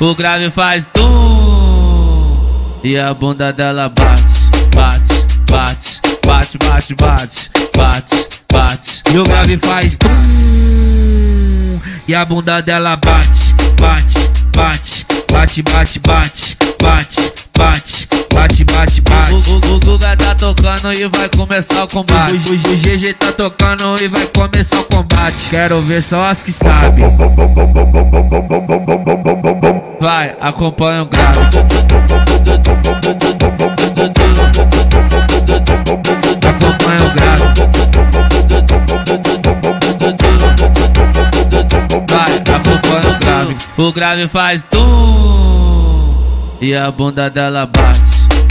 O grave faz tum e a bunda dela bate, bate, bate, bate, bate, bate, bate, bate. E o grave faz tum e a bunda dela bate, bate, bate, bate, bate, bate, bate, bate. Bate, bate, bate. O, o, Guga tá tocando e vai começar o combate. O, GG tá tocando e vai começar o combate. Quero ver só as que sabem. Vai, acompanha o grave. Acompanha o grave. Vai, acompanha o grave. O grave faz tum. E a bunda dela bate,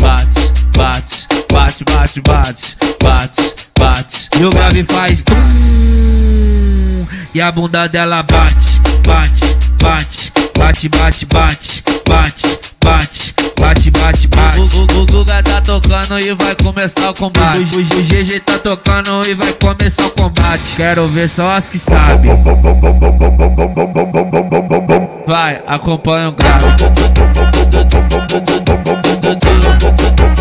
bate, bate, bate, bate, bate, bate, bate. E o grave faz tum. E a bunda dela bate, bate, bate, bate, bate, bate, bate, bate, bate, bate, bate. O, o, o Guga tá tocando e vai começar o combate. O, o, o GG tá tocando e vai começar o combate. Quero ver só as que sabem. Vai, acompanha o grave. Acompanha o grave.